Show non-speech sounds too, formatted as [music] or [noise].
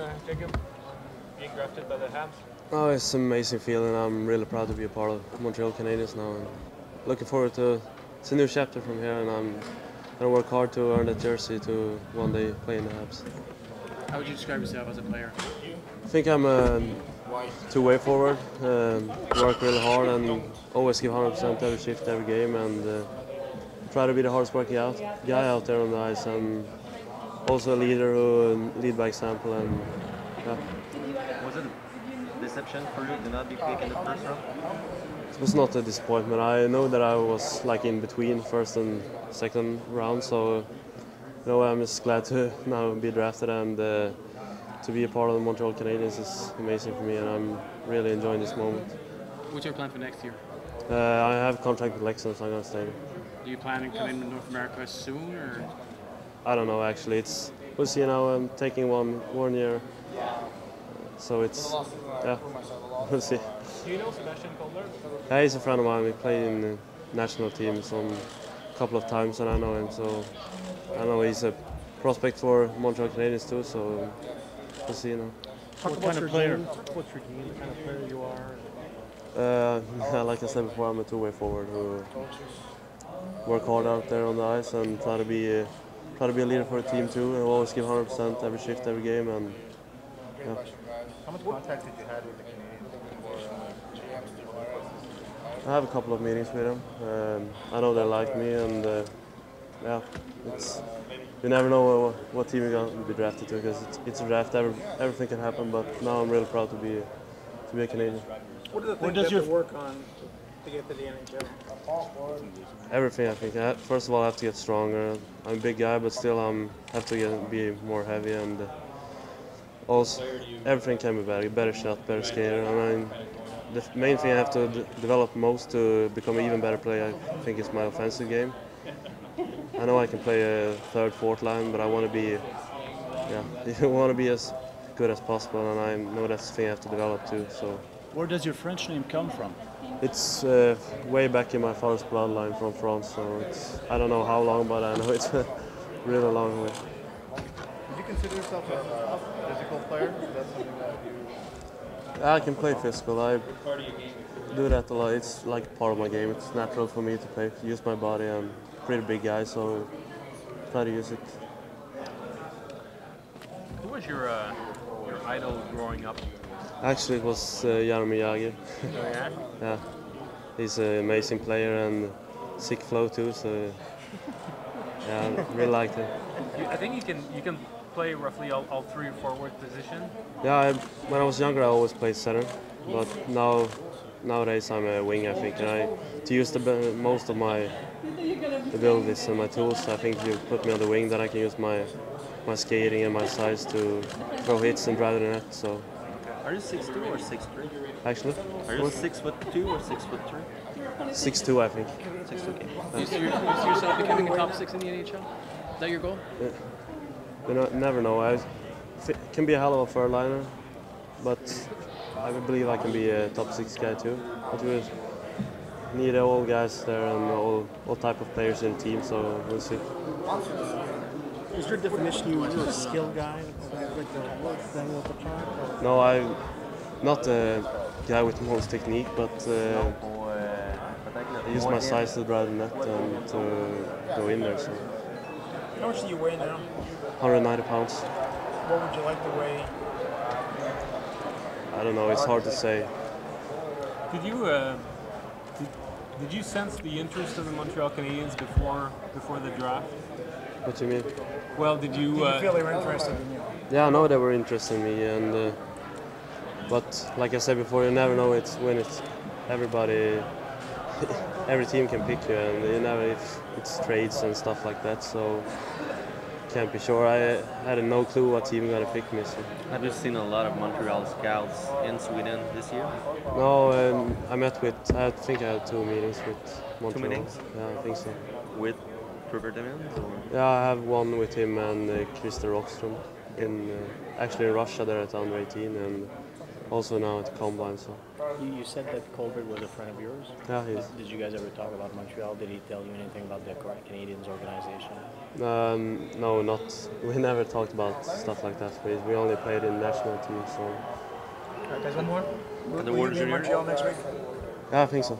uh, Jacob, being drafted by the Habs? Oh, it's an amazing feeling. I'm really proud to be a part of Montreal Canadiens now, and looking forward to it's a new chapter from here. And I'm gonna work hard to earn that jersey to one day play in the Habs. How would you describe yourself as a player? I think I'm a two-way forward. Um, work really hard and always give 100% every shift, every game, and uh, try to be the hardest working out guy out there on the ice, and also a leader who lead by example. And yeah. Was it a deception for you to not be picked in the first round? It was not a disappointment. I know that I was like in between first and second round, so you know I'm just glad to [laughs] now be drafted and uh, to be a part of the Montreal Canadiens is amazing for me, and I'm really enjoying this moment. What's your plan for next year? Uh, I have a contract with Leksands, so I'm gonna stay. Do you plan on coming to North America soon, or I don't know actually. It's we'll see now. I'm taking one one year, so it's yeah. [laughs] We'll see. Do you know Sebastian Collberg? Yeah, he's a friend of mine. We played in the national team some couple of times, and I know him. So I know he's a prospect for Montreal Canadiens too. So we'll see now. Talk about your player. What's your game? The kind of player you are. Uh, [laughs] like I said before, I'm a two-way forward who work hard out there on the ice and try to be uh, try to be a leader for the team too. And always give 100% every shift, every game, and yeah. How much contact did you have with the Canadiens before? I have a couple of meetings with them. Um, I know they like me, and uh, yeah, it's you never know what, what team you're going to be drafted to because it's, it's a draft. Every, everything can happen, but now I'm really proud to be to be a Canadian. What are the What does you your- work on to get to the? Everything I think. I, first of all, I have to get stronger. I'm a big guy, but still I'm have to get, be more heavy and uh, also everything can be better. Better shot, better skater. I mean, the main thing I have to develop most to become an even better player, I think, is my offensive game. I know I can play a third, fourth line, but I want to be, yeah, you want to be as good as possible, and I know that's the thing I have to develop too. So. Where does your French name come from? It's uh, way back in my father's bloodline from France, so it's I don't know how long, but I know [laughs] it's a really long way. Would you consider yourself a physical player? That something that you? I can play physical. I do that a lot. It's like part of my game. It's natural for me to play, use my body. I'm a pretty big guy, so try to use it. Who was your uh, your idol growing up? Actually, it was uh, Jaromir Jagr. Oh, [laughs] yeah? yeah, he's an amazing player and sick flow too. So yeah, I really liked him. You, I think you can you can play roughly all, all three forward position. Yeah, I, when I was younger, I always played center, but now nowadays I'm a wing. I think, and I to use the most of my abilities and my tools. I think if you put me on the wing, then I can use my my skating and my size to throw hits and drive the net. So Are you six two or six three? actually, Are you six foot two or six foot three? six two, I think. Six two. Okay. do you see, your, you see yourself becoming a top six in the NHL? Is that your goal? Uh, you know, never know. I f- can be a hell of a third liner, but I believe I can be a top six guy too. But we need all guys there and all all type of players in the team. So we'll see. Is your definition you you're a skill guy? Like the thing with the puck? or- No, I'm not a guy with most technique, but uh, I use my size to drive the net and to go in there. So How much do you weigh now? 190 pounds. What would you like to weigh? I don't know. It's hard to say. Did you uh, did, did you sense the interest of the Montreal Canadiens before before the draft? What do you mean? Well, did you? Did you Uh, feel they were interested in you? Yeah, I know they were interested in me, and uh, but like I said before, you never know. It's when it's everybody, [laughs] every team can pick you, and you never if it's trades and stuff like that. So can't be sure. I had no clue what team gonna pick me. So. Have you seen a lot of Montreal scouts in Sweden this year? No, um, I met with. I think I had two meetings with Montreal. Two meetings? Yeah, I think so. With Trevor Timmins? Yeah, I have one with him and uh, Christer Rockström in uh, actually in Russia. They're at under 18, and also now at the combine. So You, you said that Collberg was a friend of yours. yeah, he's. Did you guys ever talk about Montreal? Did he tell you anything about the Canadiens organization? Um, no, not. [laughs] We never talked about stuff like that. We, we only played in national teams. So All right, guys, one more. Will, the will you World be in Junior? Montreal next week? yeah, I think so.